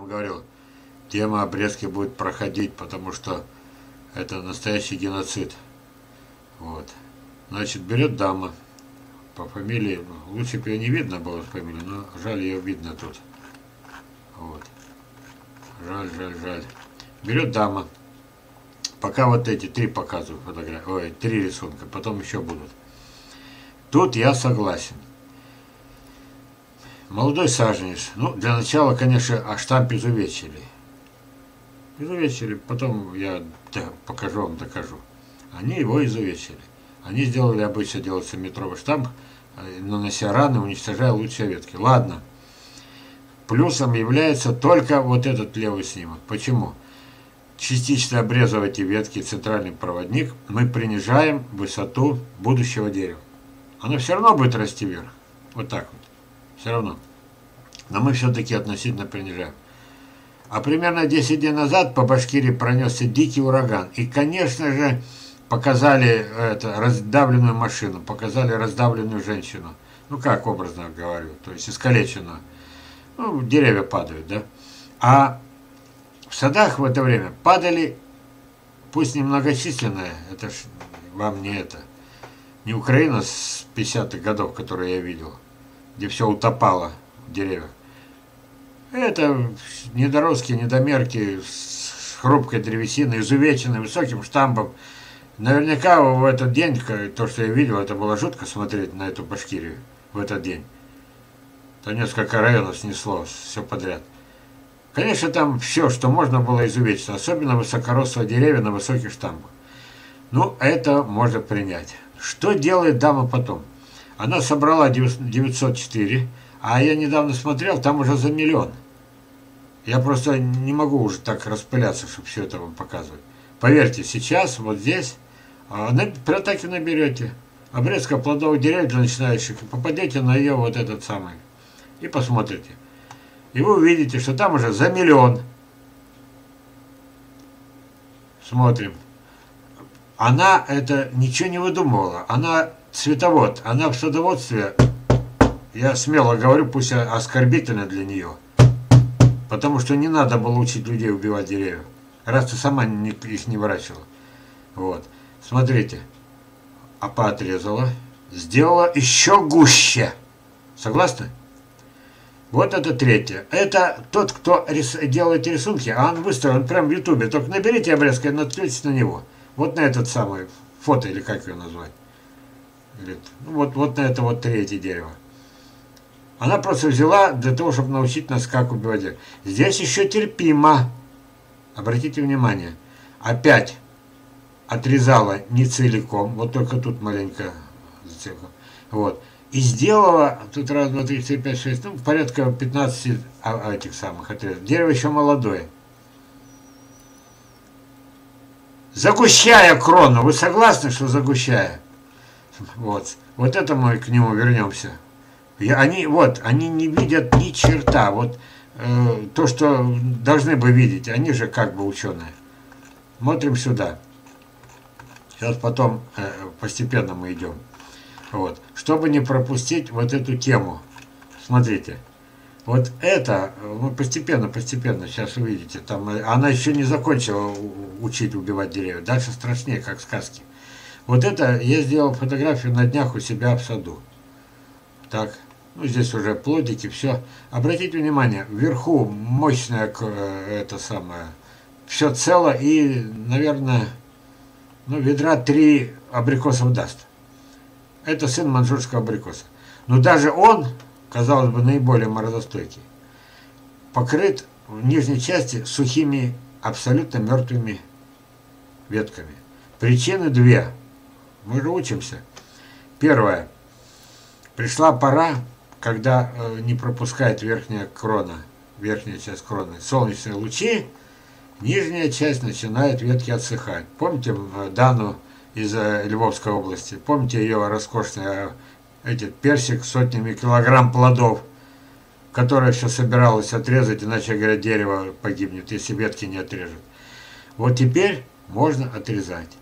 Вам говорил, тема обрезки будет проходить, потому что это настоящий геноцид. Вот. Значит, берет дама по фамилии, лучше бы ее не видно было фамилию, но жаль, ее видно тут. Вот. Жаль, жаль, жаль. Берет дама. Пока вот эти три показываю фотографии, ой, три рисунка, потом еще будут. Тут я согласен. Молодой саженец. Ну, для начала, конечно, а штамп изувечили. Изувечили. Потом я покажу вам, докажу. Они его изувечили. Они сделали, обычно делается метровый штамп, э, нанося раны, уничтожая лучшие ветки. Ладно. Плюсом является только вот этот левый снимок. Почему? Частично обрезав эти ветки центральный проводник, мы принижаем высоту будущего дерева. Оно все равно будет расти вверх. Вот так вот. Все равно. Но мы все-таки относительно принижаем. А примерно 10 дней назад по Башкирии пронесся дикий ураган. И, конечно же, показали это, раздавленную машину, показали раздавленную женщину. Ну, как образно говорю, то есть искалеченную. Ну, деревья падают, да. А в садах в это время падали, пусть немногочисленные, это ж вам не это, не Украина с 50-х годов, которую я видел, где все утопало в деревьях. Это недоростки, недомерки с хрупкой древесиной, изувеченной, высоким штампом. Наверняка в этот день, то, что я видел, это было жутко смотреть на эту Башкирию в этот день. Там несколько районов снесло, все подряд. Конечно, там все, что можно было изувечить, особенно высокорослые деревья на высоких штампах. Ну, это можно принять. Что делает дама потом? Она собрала 904, а я недавно смотрел, там уже за миллион. Я просто не могу уже так распыляться, чтобы все это вам показывать. Поверьте, сейчас, вот здесь, а, так и наберете. Обрезка плодовых деревьев для начинающих. Попадете на ее вот этот самый. И посмотрите. И вы увидите, что там уже за миллион. Смотрим. Она это ничего не выдумывала. Она цветовод. Она в садоводстве, я смело говорю, пусть оскорбительно для нее. Потому что не надо было учить людей убивать деревья. Раз ты сама не, их не выращивала. Вот. Смотрите. Апа отрезала. Сделала еще гуще. Согласны? Вот это третье. Это тот, кто рис... делает рисунки, а он выставлен он прямо в ютубе. Только наберите обрезка и наткнитесь на него. Вот на этот самый фото, или как его назвать. Или, ну, вот, вот на это вот третье дерево. Она просто взяла для того, чтобы научить нас, как убивать дерево. Здесь еще терпимо. Обратите внимание. Опять отрезала не целиком, вот только тут маленько Вот. И сделала, тут раз, два, три, четыре, пять, шесть, ну, порядка 15 а, а, этих самых отрезов. Дерево еще молодое. Загущая крону. Вы согласны, что загущая? Вот. Вот это мы к нему вернемся. И они, вот, они не видят ни черта. Вот э, то, что должны бы видеть, они же как бы ученые. Смотрим сюда. Сейчас потом э, постепенно мы идем. Вот. Чтобы не пропустить вот эту тему. Смотрите. Вот это, ну, постепенно, постепенно, сейчас увидите, там, э, она еще не закончила учить убивать деревья, дальше страшнее, как сказки. Вот это я сделал фотографию на днях у себя в саду. Так, ну здесь уже плодики, все. Обратите внимание, вверху мощное э, это самое, все цело и, наверное, ну ведра три абрикосов даст. Это сын манжурского абрикоса. Но даже он казалось бы, наиболее морозостойкий, покрыт в нижней части сухими, абсолютно мертвыми ветками. Причины две. Мы же учимся. Первое. Пришла пора, когда э, не пропускает верхняя крона, верхняя часть кроны, солнечные лучи, нижняя часть начинает ветки отсыхать. Помните э, Дану из э, Львовской области? Помните ее роскошное эти персик сотнями килограмм плодов, которые все собиралось отрезать, иначе, говорят, дерево погибнет, если ветки не отрежут. Вот теперь можно отрезать.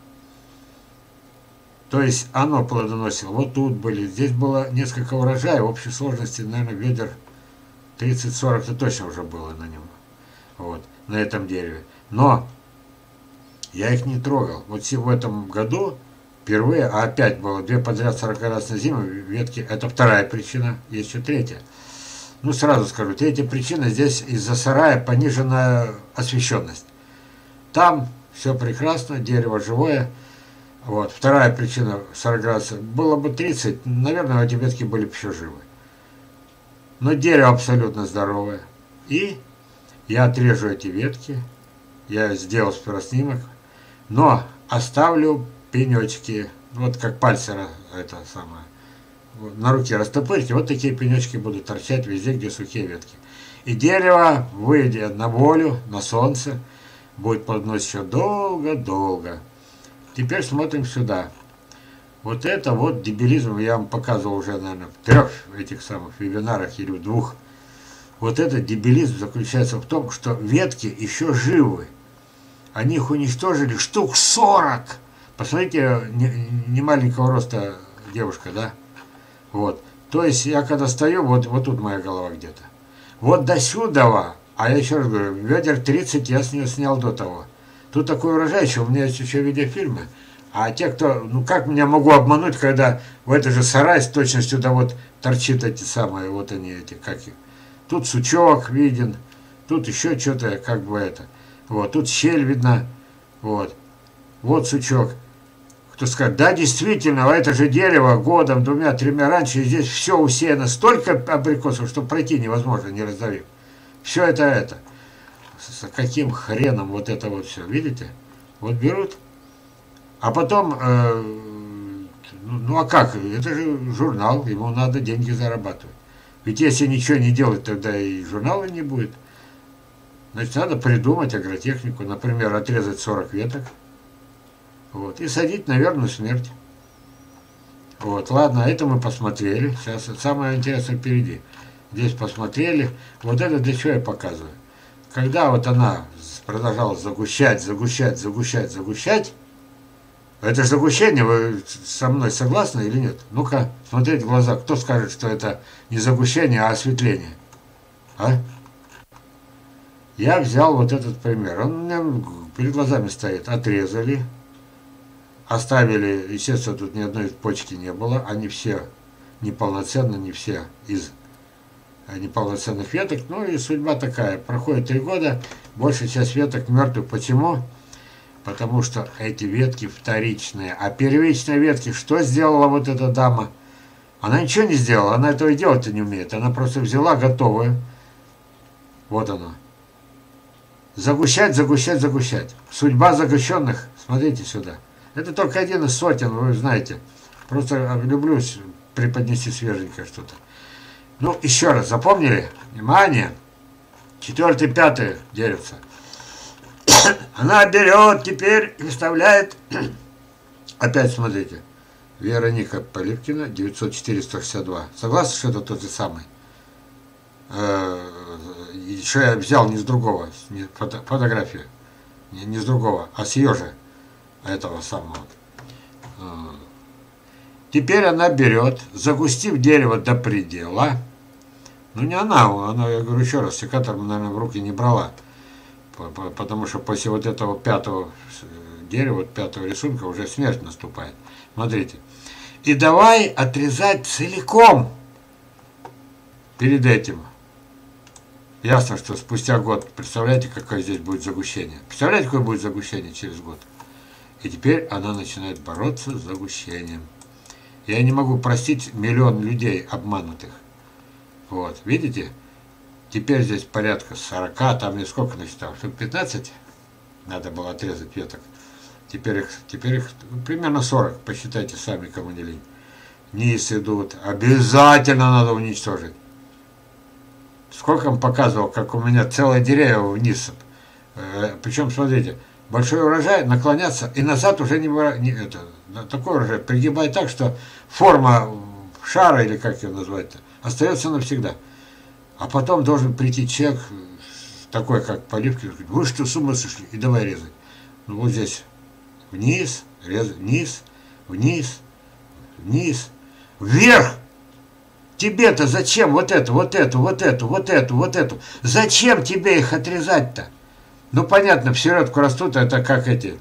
То есть оно плодоносило. Вот тут были, здесь было несколько урожаев, в общей сложности, наверное, ведер 30-40 то точно уже было на нем. вот, на этом дереве. Но я их не трогал. Вот в этом году впервые, а опять было две подряд 40 раз на зиму ветки. Это вторая причина, есть еще третья. Ну, сразу скажу, третья причина здесь из-за сарая пониженная освещенность. Там все прекрасно, дерево живое. Вот. Вторая причина 40 градусов. Было бы 30, наверное, эти ветки были бы еще живы. Но дерево абсолютно здоровое. И я отрежу эти ветки. Я сделал спероснимок. Но оставлю пенечки. Вот как пальцы это самое. На руке растопырьте. Вот такие пенечки будут торчать везде, где сухие ветки. И дерево выйдет на волю, на солнце. Будет подносить еще долго-долго. Теперь смотрим сюда. Вот это вот дебилизм, я вам показывал уже, наверное, в трех этих самых вебинарах или в двух. Вот этот дебилизм заключается в том, что ветки еще живы. Они их уничтожили штук 40. Посмотрите, не, не маленького роста девушка, да? Вот. То есть я когда стою, вот, вот тут моя голова где-то. Вот до сюда, а я еще раз говорю, ведер 30 я с нее снял до того. Тут такой урожай, что у меня есть еще видеофильмы. А те, кто, ну как меня могу обмануть, когда в это же сарай с точностью да вот торчит эти самые, вот они эти, как их. Тут сучок виден, тут еще что-то, как бы это. Вот, тут щель видна, вот. Вот сучок. Кто скажет, да, действительно, это же дерево годом, двумя, тремя раньше, здесь все усеяно, столько абрикосов, что пройти невозможно, не раздавив. Все это это с каким хреном вот это вот все, видите? Вот берут, а потом, э, ну, ну а как, это же журнал, ему надо деньги зарабатывать. Ведь если ничего не делать, тогда и журнала не будет. Значит, надо придумать агротехнику, например, отрезать 40 веток, вот, и садить на верную смерть. Вот, ладно, это мы посмотрели. Сейчас самое интересное впереди. Здесь посмотрели. Вот это для чего я показываю когда вот она продолжала загущать, загущать, загущать, загущать, это загущение, вы со мной согласны или нет? Ну-ка, смотрите в глаза, кто скажет, что это не загущение, а осветление? А? Я взял вот этот пример, он у меня перед глазами стоит, отрезали, оставили, естественно, тут ни одной почки не было, они все неполноценно, не все из неполноценных веток. Ну и судьба такая. Проходит три года, большая часть веток мертвых. Почему? Потому что эти ветки вторичные. А первичные ветки, что сделала вот эта дама? Она ничего не сделала, она этого и делать-то не умеет. Она просто взяла готовую. Вот оно. Загущать, загущать, загущать. Судьба загущенных, смотрите сюда. Это только один из сотен, вы знаете. Просто люблю преподнести свеженькое что-то. Ну, еще раз, запомнили? Внимание! Четвертый, пятый деревца. Она берет теперь и вставляет... Опять смотрите. Вероника Поливкина, 904-162. Согласны, что это тот же самый? Э, еще я взял не с другого, не фото, фотографию. Не, не с другого, а с ее же, этого самого. Э, теперь она берет, загустив дерево до предела, ну не она, она, я говорю еще раз, секатор, наверное, в руки не брала. Потому что после вот этого пятого дерева, пятого рисунка уже смерть наступает. Смотрите. И давай отрезать целиком перед этим. Ясно, что спустя год, представляете, какое здесь будет загущение? Представляете, какое будет загущение через год? И теперь она начинает бороться с загущением. Я не могу простить миллион людей обманутых. Вот, видите? Теперь здесь порядка 40, там не сколько насчитал, штук 15 надо было отрезать веток. Теперь их, теперь их примерно 40, посчитайте сами, кому не лень. Низ идут, обязательно надо уничтожить. Сколько вам показывал, как у меня целое деревья вниз. Э, причем, смотрите, большой урожай наклоняться и назад уже не, не это, такой урожай пригибает так, что форма шара, или как ее назвать-то, остается навсегда. А потом должен прийти человек, такой как Поливки, и сказать, вы что, с ума сошли? И давай резать. Ну вот здесь вниз, резать, вниз, вниз, вниз, вверх. Тебе-то зачем вот эту, вот эту, вот эту, вот эту, вот эту? Зачем тебе их отрезать-то? Ну, понятно, в середку растут, это как эти,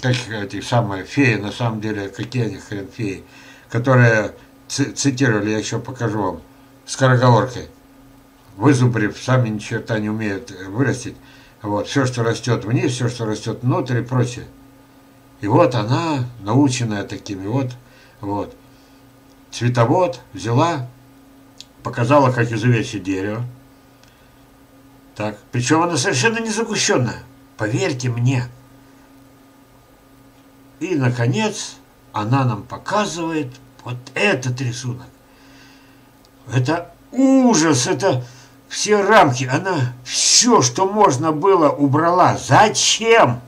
как эти самые феи, на самом деле, какие они хрен феи, которые цитировали, я еще покажу вам, скороговоркой. Вызубрив, сами ни черта не умеют вырастить. Вот, все, что растет вниз, все, что растет внутрь и прочее. И вот она, наученная такими вот, вот, цветовод взяла, показала, как изувечить дерево. Так, причем она совершенно не загущенная, поверьте мне. И, наконец, она нам показывает вот этот рисунок. Это ужас, это все рамки. Она все, что можно было, убрала. Зачем?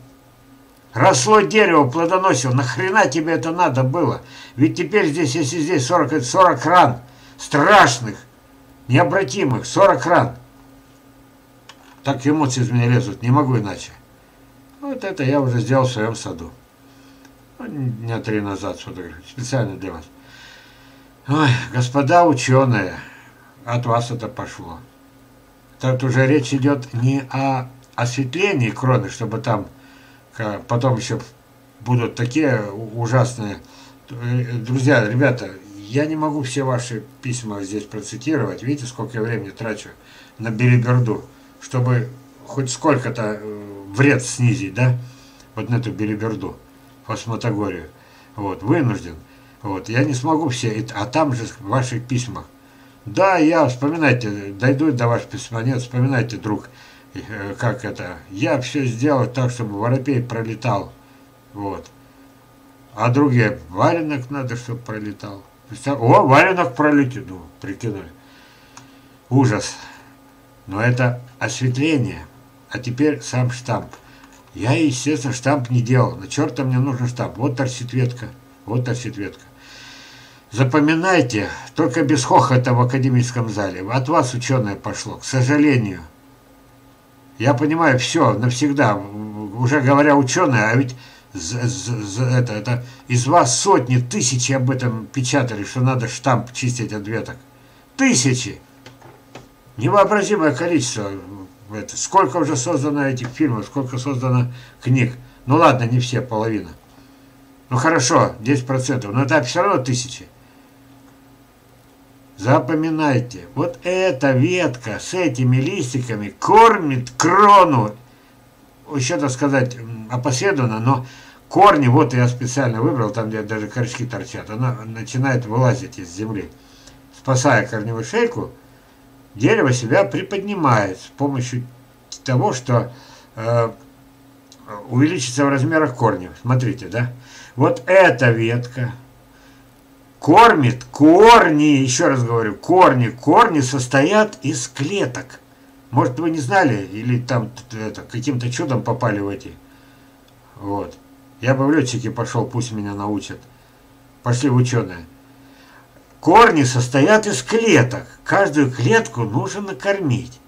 Росло дерево, плодоносил. Нахрена тебе это надо было? Ведь теперь здесь, если здесь 40, 40 ран, страшных, необратимых, 40 ран. Так эмоции из меня лезут, не могу иначе. Вот это я уже сделал в своем саду. Ну, дня три назад специально для вас. Ой, господа ученые, от вас это пошло. Тут уже речь идет не о осветлении кроны, чтобы там потом еще будут такие ужасные. Друзья, ребята, я не могу все ваши письма здесь процитировать. Видите, сколько я времени трачу на белиберду, чтобы хоть сколько-то э, вред снизить, да? Вот на эту белиберду, фосфатогорию. Вот, вынужден. Вот, я не смогу все, а там же в ваших письмах. Да, я, вспоминайте, дойду до ваших письма, нет, вспоминайте, друг, Э, как это, я все сделал так, чтобы воробей пролетал. Вот. А другие, валенок надо, чтобы пролетал. О, валенок пролетит. Ну, прикинули. Ужас. Но это осветление. А теперь сам штамп. Я, естественно, штамп не делал. На черта мне нужен штамп. Вот торчит ветка. Вот торчит ветка. Запоминайте, только без хохота в академическом зале. От вас, ученое, пошло, к сожалению. Я понимаю, все, навсегда. Уже говоря ученые, а ведь это, это из вас сотни, тысячи об этом печатали, что надо штамп чистить от веток. Тысячи! Невообразимое количество. Это, сколько уже создано этих фильмов, сколько создано книг. Ну ладно, не все, половина. Ну хорошо, 10%, но это все равно тысячи. Запоминайте, вот эта ветка с этими листиками кормит крону, еще так сказать, опосредованно, но корни, вот я специально выбрал, там где даже корешки торчат, она начинает вылазить из земли. Спасая корневую шейку, дерево себя приподнимает с помощью того, что э, увеличится в размерах корнев. Смотрите, да? Вот эта ветка, кормит корни, еще раз говорю, корни, корни состоят из клеток. Может, вы не знали, или там каким-то чудом попали в эти. Вот. Я бы в летчики пошел, пусть меня научат. Пошли в ученые. Корни состоят из клеток. Каждую клетку нужно накормить.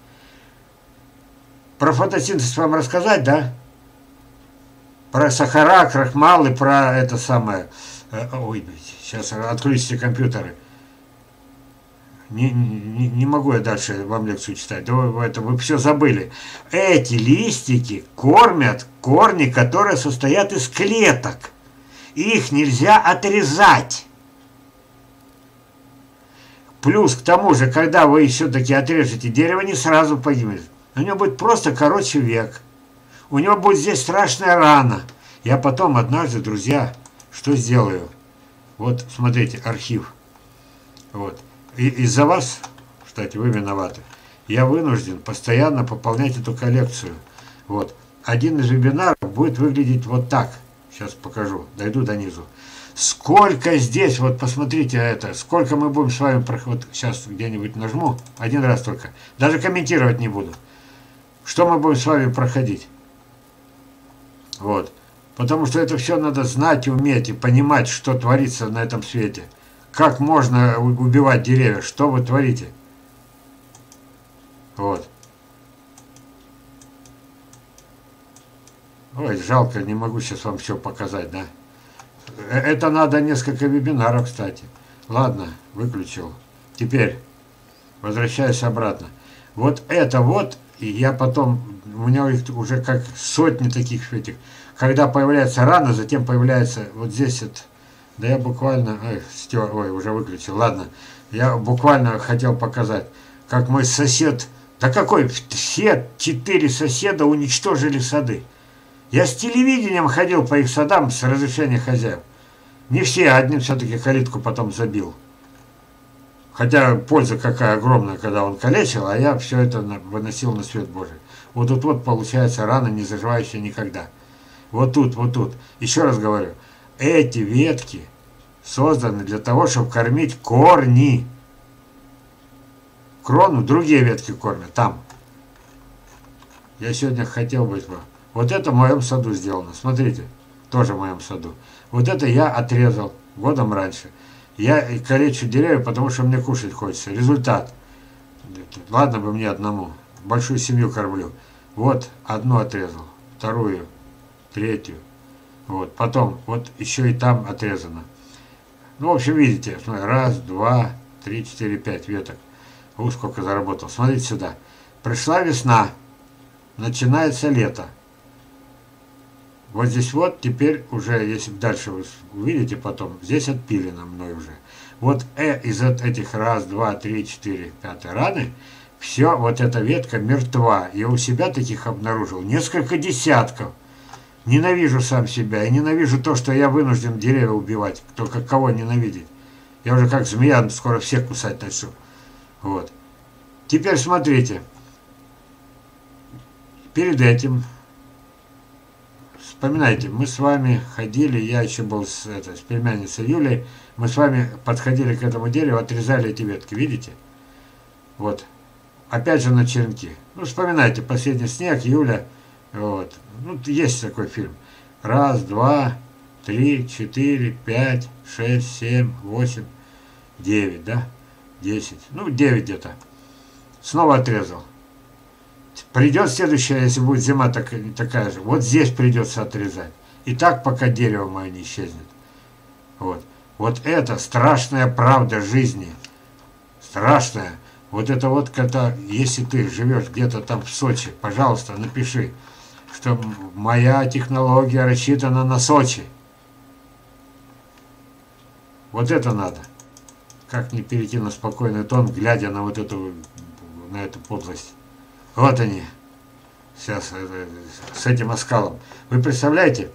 Про фотосинтез вам рассказать, да? Про сахара, крахмалы, про это самое. Э, ой, Сейчас отключите компьютеры. Не, не, не могу я дальше вам лекцию читать. Да вы, это, вы все забыли. Эти листики кормят корни, которые состоят из клеток. Их нельзя отрезать. Плюс к тому же, когда вы все-таки отрежете дерево, не сразу погибнет. У него будет просто короче век. У него будет здесь страшная рана. Я потом однажды, друзья, что сделаю? Вот, смотрите, архив. Вот. И из-за вас, кстати, вы виноваты, я вынужден постоянно пополнять эту коллекцию. Вот. Один из вебинаров будет выглядеть вот так. Сейчас покажу, дойду до низу. Сколько здесь, вот посмотрите это, сколько мы будем с вами, вот сейчас где-нибудь нажму, один раз только, даже комментировать не буду. Что мы будем с вами проходить? Вот. Потому что это все надо знать и уметь, и понимать, что творится на этом свете. Как можно убивать деревья? Что вы творите? Вот. Ой, жалко, не могу сейчас вам все показать, да? Э, это надо несколько вебинаров, кстати. Ладно, выключил. теперь возвращаюсь обратно. Вот это вот, и я потом, у меня их уже как сотни таких этих, когда появляется рана, затем появляется вот здесь вот, да я буквально, ой, стер, ой, уже выключил, ладно, я буквально хотел показать, как мой сосед, да какой, все четыре соседа уничтожили сады. Я с телевидением ходил по их садам с разрешения хозяев. Не все, одним все-таки калитку потом забил. Хотя польза какая огромная, когда он калечил, а я все это выносил на свет Божий. Вот тут вот получается рана, не заживающая никогда. Вот тут, вот тут. Еще раз говорю, эти ветки созданы для того, чтобы кормить корни. Крону другие ветки кормят, там. Я сегодня хотел быть... Вот это в моем саду сделано. Смотрите, тоже в моем саду. Вот это я отрезал годом раньше. Я калечу деревья, потому что мне кушать хочется. Результат. Ладно бы мне одному. Большую семью кормлю. Вот одну отрезал, вторую, третью. Вот, потом, вот еще и там отрезано. Ну, в общем, видите, раз, два, три, четыре, пять веток. Ух, сколько заработал. Смотрите сюда. Пришла весна, начинается лето. Вот здесь вот теперь уже, если дальше вы увидите потом, здесь отпилено мной уже. Вот э, из этих раз, два, три, четыре, пятые раны, все, вот эта ветка мертва. Я у себя таких обнаружил несколько десятков. Ненавижу сам себя и ненавижу то, что я вынужден деревья убивать. Только кого ненавидеть. Я уже как змея скоро всех кусать начну. Вот. Теперь смотрите. Перед этим Вспоминайте, мы с вами ходили, я еще был с, это, с племянницей Юлей, мы с вами подходили к этому дереву, отрезали эти ветки, видите? Вот. Опять же на черенки. Ну, вспоминайте, последний снег, Юля, вот. Ну, есть такой фильм. Раз, два, три, четыре, пять, шесть, семь, восемь, девять, да? Десять. Ну, девять где-то. Снова отрезал. Придет следующая, если будет зима так, такая же, вот здесь придется отрезать. И так, пока дерево мое не исчезнет. Вот. Вот это страшная правда жизни. Страшная. Вот это вот, когда, если ты живешь где-то там в Сочи, пожалуйста, напиши, что моя технология рассчитана на Сочи. Вот это надо. Как не перейти на спокойный тон, глядя на вот эту, на эту подлость. Вот они. Сейчас э, с этим оскалом. Вы представляете,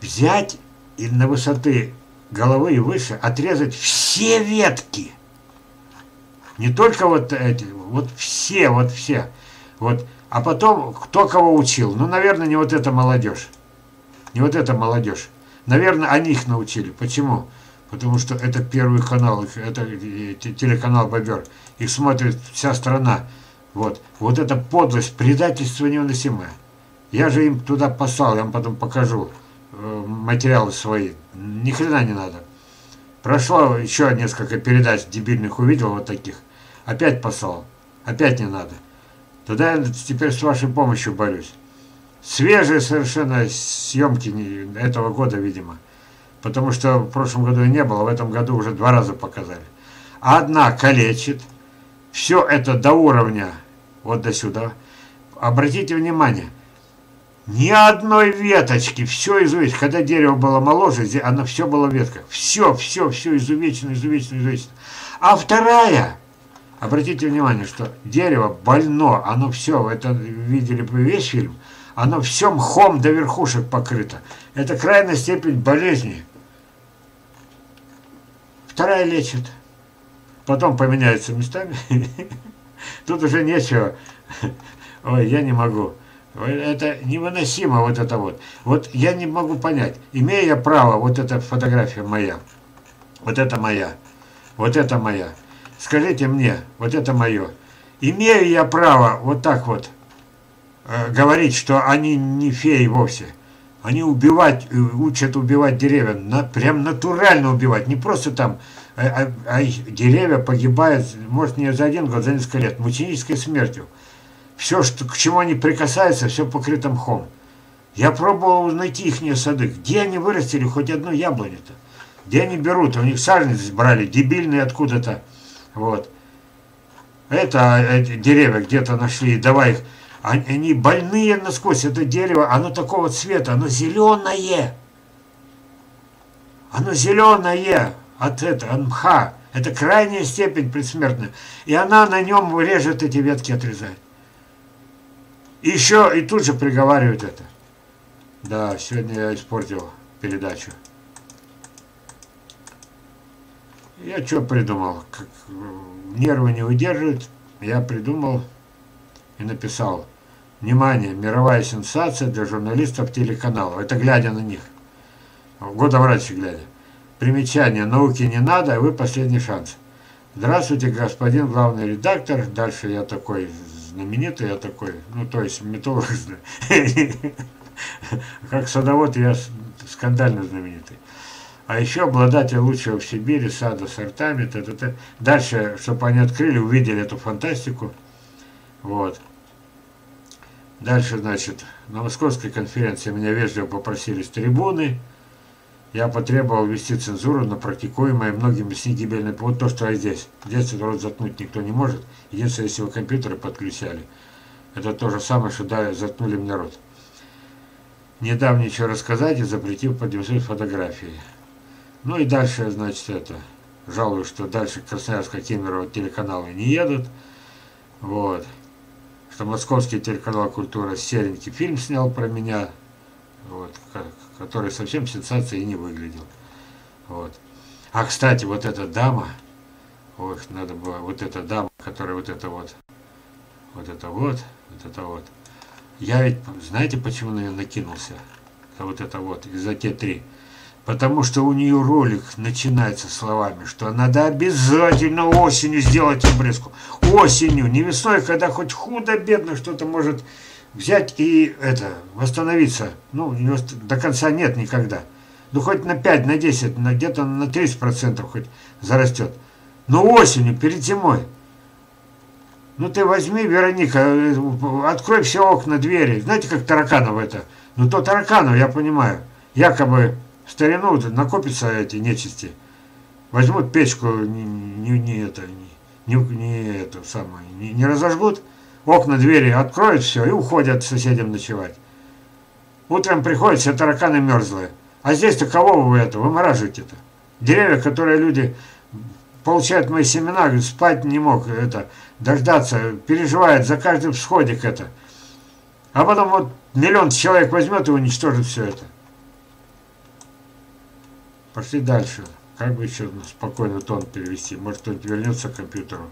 взять и на высоты головы и выше отрезать все ветки. Не только вот эти, вот все, вот все. Вот. А потом, кто кого учил? Ну, наверное, не вот эта молодежь. Не вот эта молодежь. Наверное, они их научили. Почему? Потому что это первый канал, это э, телеканал Бобер. Их смотрит вся страна. Вот. Вот эта подлость, предательство невыносимое. Я же им туда послал, я вам потом покажу э, материалы свои. Ни хрена не надо. Прошло еще несколько передач дебильных увидел вот таких. Опять послал. Опять не надо. Туда я теперь с вашей помощью борюсь. Свежие совершенно съемки этого года, видимо. Потому что в прошлом году и не было, в этом году уже два раза показали. Одна калечит. Все это до уровня вот до сюда. Обратите внимание, ни одной веточки, все изувечено. Когда дерево было моложе, оно все было в ветках. Все, все, все изувечено, изувечено, изувечено. А вторая, обратите внимание, что дерево больно, оно все, это видели бы весь фильм, оно все мхом до верхушек покрыто. Это крайняя степень болезни. Вторая лечит. Потом поменяются местами. Тут уже нечего. Ой, я не могу. Это невыносимо вот это вот. Вот я не могу понять, имею я право, вот эта фотография моя, вот это моя, вот это моя. Скажите мне, вот это мое. Имею я право вот так вот э, говорить, что они не феи вовсе. Они убивать, э, учат убивать деревья, на, прям натурально убивать, не просто там а, а, а деревья погибают, может, не за один год, за несколько лет, мученической смертью. Все, что, к чему они прикасаются, все покрыто мхом. Я пробовал найти их сады. Где они вырастили хоть одну яблоню-то? Где они берут? У них саженцы брали, дебильные откуда-то. Вот. Это эти деревья где-то нашли, давай их. Они, они больные насквозь, это дерево, оно такого цвета, оно зеленое. Оно зеленое от этого, от мха. Это крайняя степень предсмертная. И она на нем режет эти ветки, отрезает. И еще, и тут же приговаривает это. Да, сегодня я испортил передачу. Я что придумал? Как нервы не выдерживают, я придумал и написал. Внимание, мировая сенсация для журналистов телеканалов. Это глядя на них. Годом раньше глядя. Примечание. Науки не надо, а вы последний шанс. Здравствуйте, господин главный редактор. Дальше я такой знаменитый, я такой, ну, то есть металлург. Как садовод я скандально знаменитый. А еще обладатель лучшего в Сибири сада сортами. Т -т -т. Дальше, чтобы они открыли, увидели эту фантастику. Вот. Дальше, значит, на московской конференции меня вежливо попросили с трибуны. Я потребовал ввести цензуру на практикуемое многими СМИ гибельное. Вот то, что я здесь. Здесь этот рот заткнуть никто не может. Единственное, если вы компьютеры подключали. Это то же самое, что да, заткнули мне рот. Не дам ничего рассказать и запретив подвесить фотографии. Ну и дальше, значит, это, жалуюсь, что дальше Красноярская Кемерово телеканалы не едут. Вот. Что московский телеканал «Культура» серенький фильм снял про меня, вот, который совсем сенсацией не выглядел. Вот. А, кстати, вот эта дама, ох, надо было, вот эта дама, которая вот это вот, вот это вот, вот это вот. Я ведь, знаете, почему на нее накинулся? Вот это вот, из-за те три. Потому что у нее ролик начинается словами, что надо обязательно осенью сделать обрезку. Осенью, не весной, когда хоть худо-бедно что-то может взять и это восстановиться. Ну, до конца нет никогда. Ну, хоть на 5, на 10, на, где-то на 30% хоть зарастет. Но осенью, перед зимой. Ну, ты возьми, Вероника, открой все окна, двери. Знаете, как тараканов это? Ну, то тараканов, я понимаю. Якобы старину накопятся эти нечисти. Возьмут печку, не, не, не это, не, не это самое, не, не разожгут, окна, двери откроют все и уходят соседям ночевать. Утром приходят, все тараканы мерзлые. А здесь-то кого вы это, вымораживаете-то? Деревья, которые люди получают мои семена, спать не мог, это, дождаться, переживает за каждый всходик это. А потом вот миллион человек возьмет и уничтожит все это. Пошли дальше. Как бы еще спокойно тон перевести? Может, кто-нибудь вернется к компьютеру?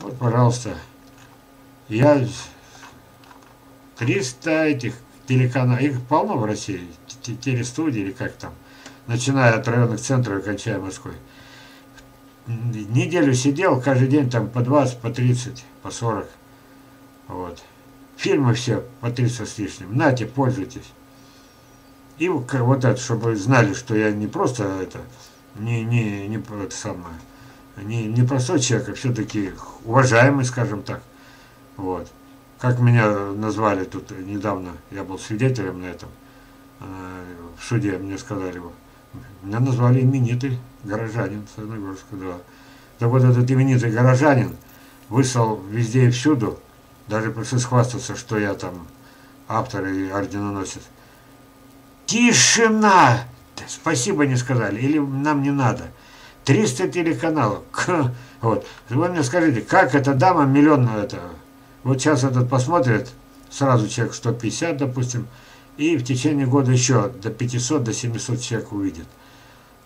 Вот, пожалуйста. Я 300 этих телеканалов, их полно в России, телестудии или как там, начиная от районных центров и кончая Москвой. Неделю сидел, каждый день там по 20, по 30, по 40. Вот. Фильмы все по 300 с лишним. Нате, пользуйтесь. И вот это, чтобы знали, что я не просто это, не, не, не это самое, не, не простой человек, а все-таки уважаемый, скажем так. Вот. Как меня назвали тут недавно, я был свидетелем на этом, э, в суде мне сказали, меня назвали именитый горожанин Саяногорска, да. Так вот этот именитый горожанин выслал везде и всюду, даже пришлось хвастаться, что я там автор и орденоносец, Тишина! Спасибо не сказали, или нам не надо. 300 телеканалов. Вот. Вы мне скажите, как эта дама миллион это... Вот сейчас этот посмотрит, сразу человек 150, допустим, и в течение года еще до 500, до 700 человек увидит.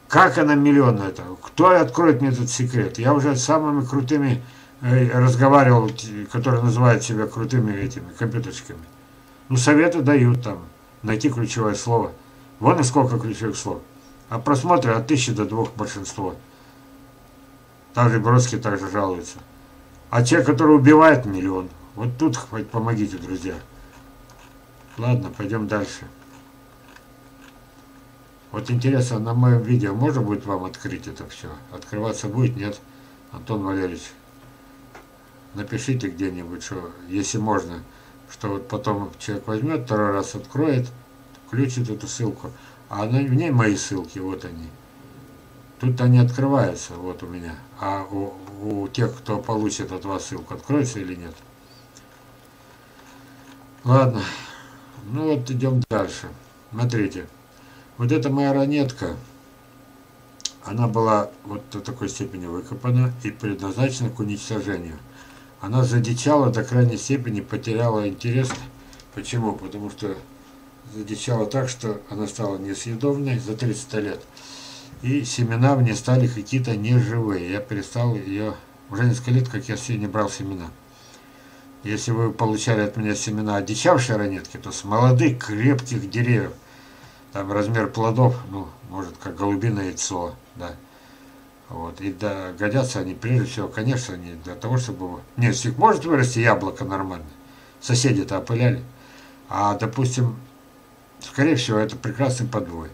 Как она миллион это? Кто откроет мне этот секрет? Я уже с самыми крутыми э, разговаривал, которые называют себя крутыми этими компьютерчиками. Ну, советы дают там найти ключевое слово. Вон и сколько ключевых слов. А просмотры от тысячи до двух большинство. Также Бродский также жалуется. А те, которые убивают миллион. Вот тут хоть помогите, друзья. Ладно, пойдем дальше. Вот интересно, на моем видео можно будет вам открыть это все? Открываться будет? Нет? Антон Валерьевич, напишите где-нибудь, что если можно что вот потом человек возьмет, второй раз откроет, включит эту ссылку, а на, в ней мои ссылки, вот они. Тут они открываются, вот у меня. А у, у тех, кто получит от вас ссылку, откроется или нет? Ладно. Ну вот идем дальше. Смотрите. Вот эта моя ранетка, она была вот до такой степени выкопана и предназначена к уничтожению. Она задичала до крайней степени, потеряла интерес. Почему? Потому что задичала так, что она стала несъедобной за 300 лет. И семена мне стали какие-то неживые. Я перестал ее... Уже несколько лет, как я себе не брал семена. Если вы получали от меня семена одичавшей ранетки, то с молодых крепких деревьев, там размер плодов, ну, может, как голубиное яйцо, да. Вот. И да, годятся они, прежде всего, конечно, не для того, чтобы... Нет, с них может вырасти яблоко нормально. Соседи-то опыляли. А, допустим, скорее всего, это прекрасный подвой.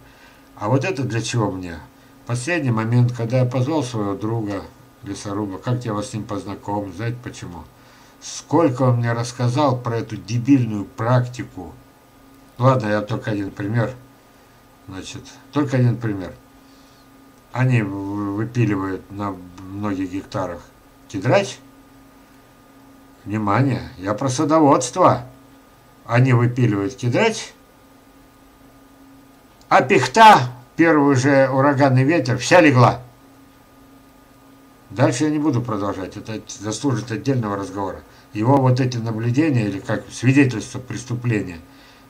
А вот это для чего мне? Последний момент, когда я позвал своего друга, лесоруба, как я вас с ним познакомил, знаете почему? Сколько он мне рассказал про эту дебильную практику. Ладно, я только один пример. Значит, только один пример. Они выпиливают на многих гектарах тетрадь. Внимание, я про садоводство. Они выпиливают кедрать, а пихта, первый же ураганный ветер, вся легла. Дальше я не буду продолжать, это заслужит отдельного разговора. Его вот эти наблюдения, или как свидетельство преступления,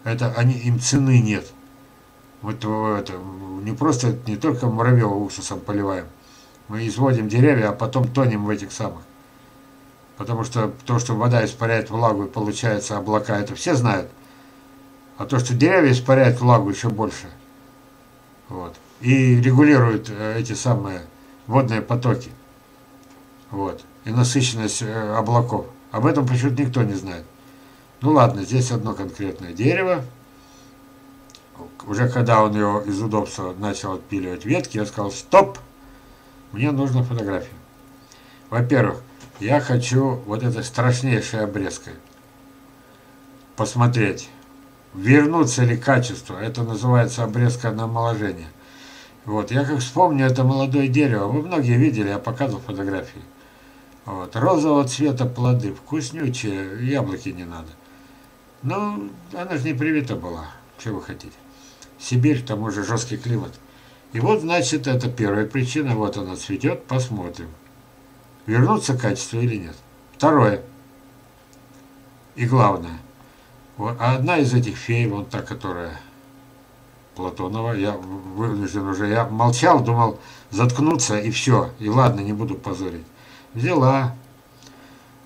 это они, им цены нет. Вот это, не просто, не только муравьева уксусом поливаем, мы изводим деревья, а потом тонем в этих самых. Потому что то, что вода испаряет влагу и получается облака, это все знают. А то, что деревья испаряют влагу еще больше. Вот. И регулируют э, эти самые водные потоки вот, и насыщенность э, облаков. Об этом почему-то никто не знает. Ну ладно, здесь одно конкретное дерево. Уже когда он его из удобства начал отпиливать ветки, я сказал, стоп, мне нужна фотография. Во-первых, я хочу вот этой страшнейшей обрезкой посмотреть, вернуться ли качество. Это называется обрезка на омоложение. Вот, я как вспомню, это молодое дерево. Вы многие видели, я показывал фотографии. Вот. Розового цвета плоды, вкуснючие, яблоки не надо. Ну, она же не привита была, что вы хотите. Сибирь, к тому же жесткий климат. И вот, значит, это первая причина, вот она цветет, посмотрим. Вернуться качество или нет. Второе. И главное. Вот, одна из этих фей, вон та, которая Платонова, я вынужден уже, я молчал, думал заткнуться и все, и ладно, не буду позорить взяла.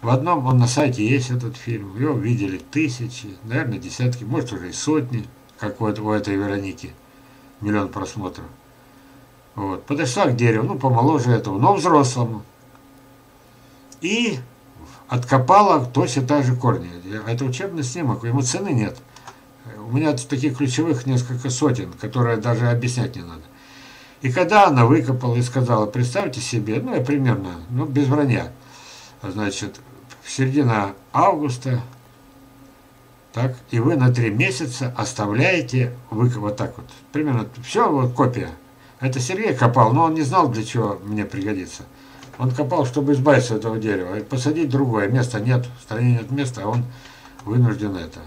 В одном он на сайте есть этот фильм, его видели тысячи, наверное, десятки, может уже и сотни, как вот у этой Вероники, миллион просмотров. Вот. Подошла к дереву, ну, помоложе этого, но взрослому. И откопала точно так же корни. Это учебный снимок, ему цены нет. У меня таких ключевых несколько сотен, которые даже объяснять не надо. И когда она выкопала и сказала, представьте себе, ну я примерно, ну без вранья, значит, середина августа, так, и вы на три месяца оставляете выкоп, вот так вот, примерно, все, вот копия. Это Сергей копал, но он не знал, для чего мне пригодится. Он копал, чтобы избавиться от этого дерева, и посадить другое, места нет, в стране нет места, а он вынужден это.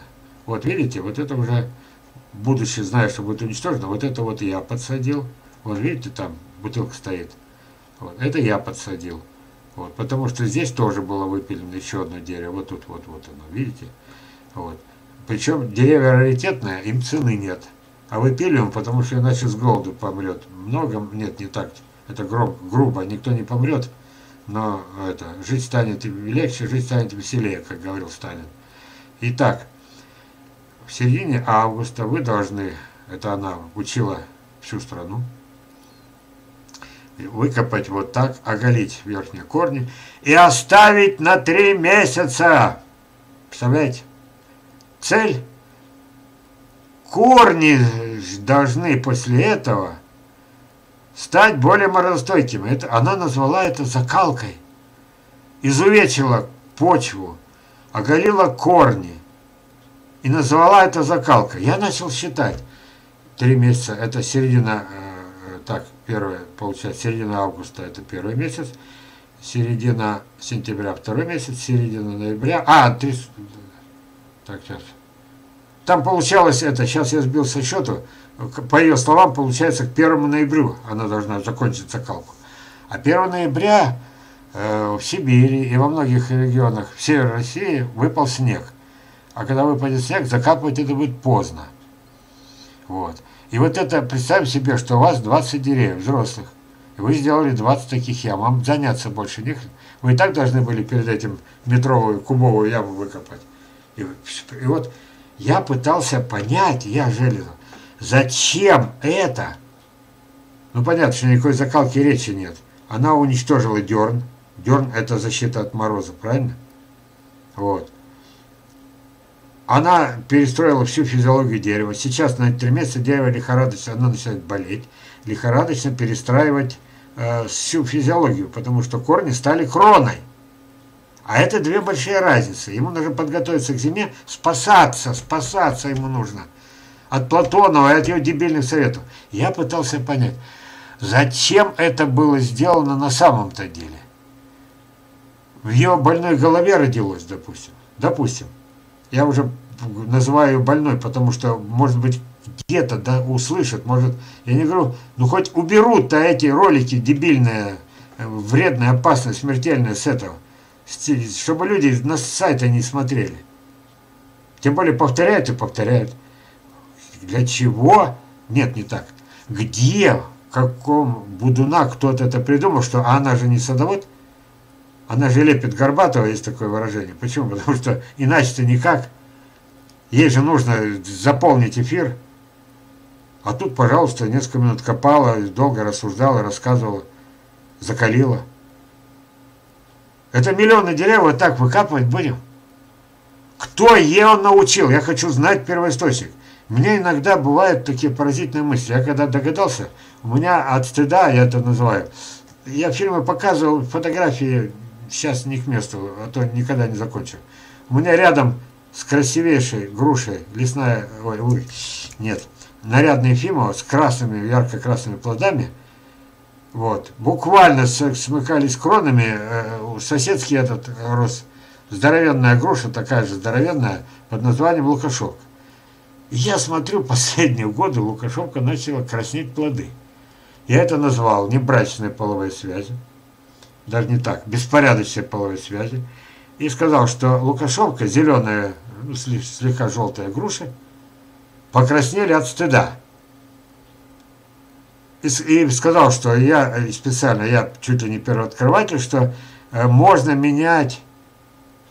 Вот видите, вот это уже, будущее, зная, что будет уничтожено, вот это вот я подсадил, вот видите, там бутылка стоит. Вот. Это я подсадил. Вот. Потому что здесь тоже было выпилено еще одно дерево. Вот тут, вот, вот оно, видите? Вот. Причем деревья раритетные, им цены нет. А выпиливаем, потому что иначе с голоду помрет. Много, нет, не так. Это грубо, грубо, никто не помрет. Но это, жить станет легче, жить станет веселее, как говорил Сталин. Итак, в середине августа вы должны, это она учила всю страну, выкопать вот так, оголить верхние корни и оставить на три месяца. Представляете? Цель. Корни должны после этого стать более морозостойкими. Это, она назвала это закалкой. Изувечила почву, оголила корни и назвала это закалкой. Я начал считать. Три месяца, это середина э, так, первое, получается, середина августа это первый месяц, середина сентября второй месяц, середина ноября, а, 30, так, сейчас. Там получалось это, сейчас я сбил со счету, по ее словам, получается, к 1 ноябрю она должна закончить закалку. А 1 ноября э, в Сибири и во многих регионах в Северной России выпал снег. А когда выпадет снег, закапывать это будет поздно. Вот. И вот это, представим себе, что у вас 20 деревьев взрослых. И вы сделали 20 таких ям. Вам заняться больше них. Вы и так должны были перед этим метровую кубовую яму выкопать. И, и вот я пытался понять, я жалел, зачем это? Ну, понятно, что никакой закалки речи нет. Она уничтожила дерн. Дерн – это защита от мороза, правильно? Вот. Она перестроила всю физиологию дерева. Сейчас на три месяца дерево лихорадочно, оно начинает болеть, лихорадочно перестраивать э, всю физиологию, потому что корни стали кроной. А это две большие разницы. Ему нужно подготовиться к зиме, спасаться, спасаться ему нужно. От Платонова и от его дебильных советов. Я пытался понять, зачем это было сделано на самом-то деле. В ее больной голове родилось, допустим. Допустим я уже называю ее больной, потому что, может быть, где-то да, услышат, может, я не говорю, ну хоть уберут-то эти ролики дебильные, э, вредные, опасные, смертельные с этого, чтобы люди на сайты не смотрели. Тем более повторяют и повторяют. Для чего? Нет, не так. Где, в каком Будуна кто-то это придумал, что она же не садовод? Она же лепит Горбатова, есть такое выражение. Почему? Потому что иначе-то никак. Ей же нужно заполнить эфир. А тут, пожалуйста, несколько минут копала, долго рассуждала, рассказывала, закалила. Это миллионы деревьев так выкапывать будем? Кто ее научил? Я хочу знать первоисточник. Мне иногда бывают такие поразительные мысли. Я когда догадался, у меня от стыда, я это называю, я фильмы показывал, фотографии сейчас не к месту, а то никогда не закончу. У меня рядом с красивейшей грушей лесная, ой, ой, нет, нарядная фима с красными, ярко-красными плодами, вот, буквально смыкались кронами, э, соседский этот рос, здоровенная груша, такая же здоровенная, под названием лукашовка. И я смотрю, последние годы лукашовка начала краснеть плоды. Я это назвал небрачной половой связью даже не так, беспорядочной половой связи, и сказал, что лукашовка, зеленая, ну, слегка желтая груша, покраснели от стыда. И, и сказал, что я э, специально, я чуть ли не первооткрыватель, что э, можно менять,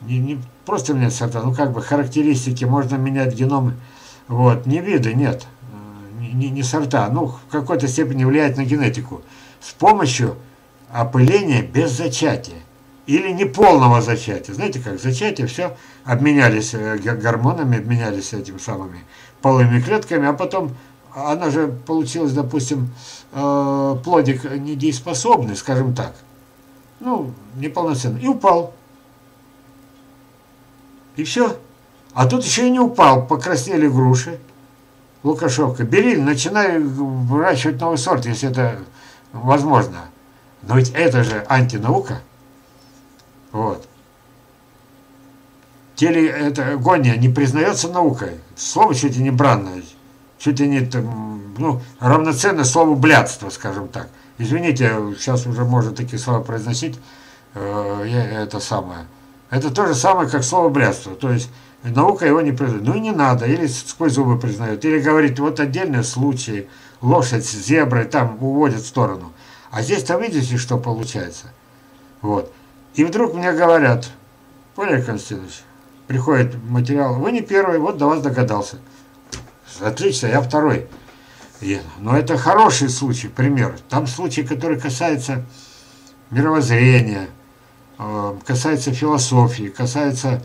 не, не просто менять сорта, ну как бы характеристики, можно менять геном, вот, не виды, нет, э, не, не сорта, ну в какой-то степени влиять на генетику с помощью опыление без зачатия или неполного зачатия. Знаете как, зачатие, все, обменялись э, гормонами, обменялись этими самыми полыми клетками, а потом она же получилась, допустим, э, плодик недееспособный, скажем так, ну, неполноценный, и упал. И все. А тут еще и не упал, покраснели груши. Лукашовка, бери, начинай выращивать новый сорт, если это возможно. Но ведь это же антинаука. Вот. Теле это гония не признается наукой. Слово чуть ли не бранное. Чуть ли не там, ну, равноценно слову блядство, скажем так. Извините, сейчас уже можно такие слова произносить. Э, это самое. Это то же самое, как слово блядство. То есть наука его не признает. Ну и не надо. Или сквозь зубы признает. Или говорит, вот отдельные случаи. Лошадь с зеброй там уводят в сторону. А здесь-то видите, что получается. Вот. И вдруг мне говорят, Валерий Константинович, приходит материал, вы не первый, вот до вас догадался. Отлично, я второй. Но это хороший случай, пример. Там случай, который касается мировоззрения, э, касается философии, касается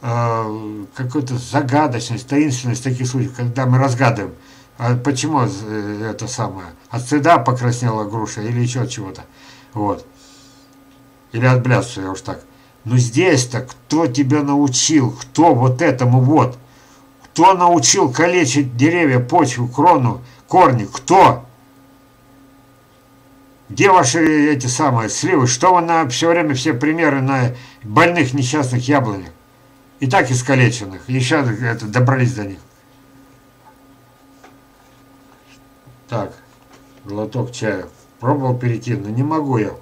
э, какой-то загадочности, таинственности таких случаев, когда мы разгадываем. А почему э, это самое? От стыда покраснела груша или еще чего-то. Вот. Или от блядства, я уж так. Но здесь-то кто тебя научил? Кто вот этому вот? Кто научил калечить деревья, почву, крону, корни? Кто? Где ваши эти самые сливы? Что вы на все время все примеры на больных несчастных яблонях? И так искалеченных. Еще это, добрались до них. Так, глоток чая. Пробовал перейти, но не могу я.